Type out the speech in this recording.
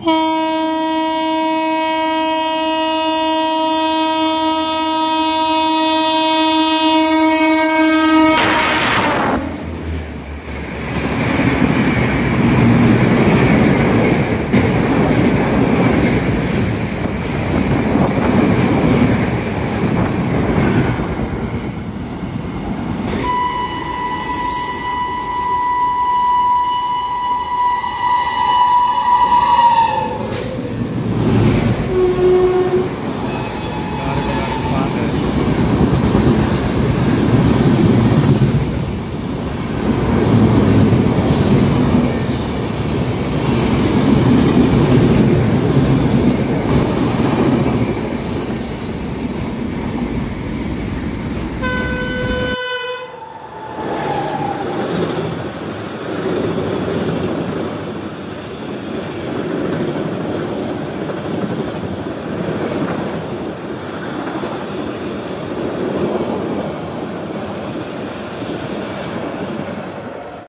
Hey.